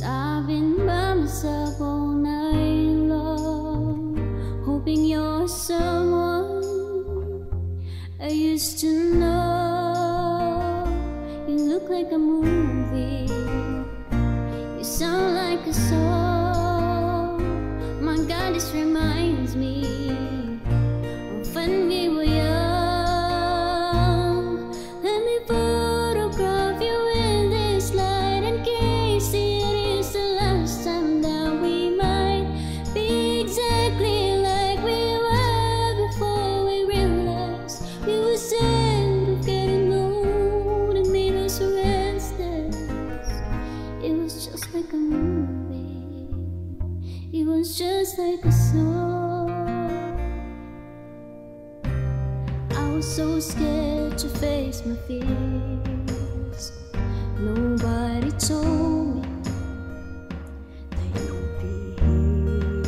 I've been by myself all night long, hoping you're someone I used to know. Like a song. I was so scared to face my fears. Nobody told me that you'd be here.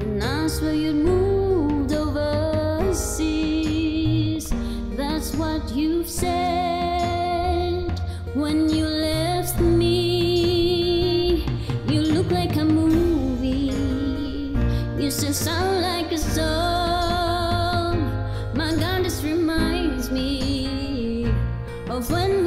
And I swear you'd moved overseas. That's what you've said when you left like a movie. You still sound like a song. My God, this reminds me of when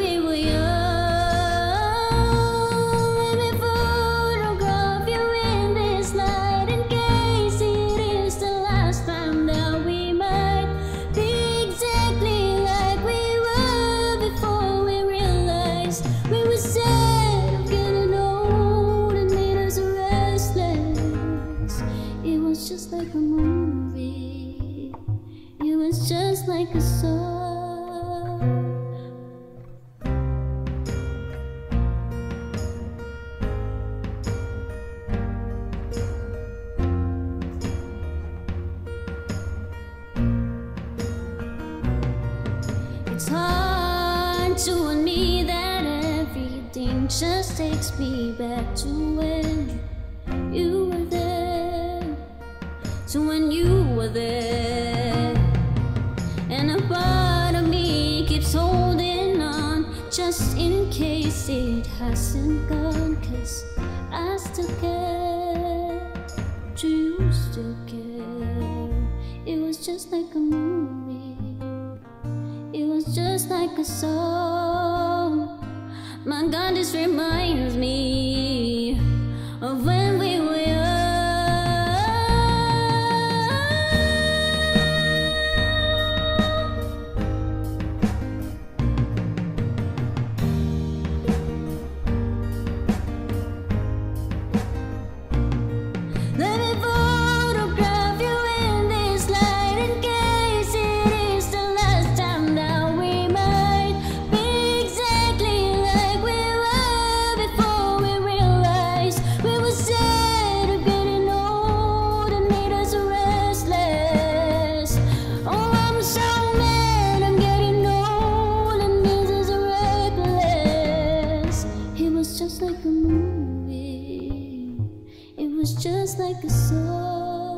It was just like a song. It's hard to admit that everything just takes me back to when you were there, to when you were there. Part of me keeps holding on just in case it hasn't gone. Cause I still care. Do you still care? It was just like a movie. It was just like a song. My God, this reminds me was just like a song.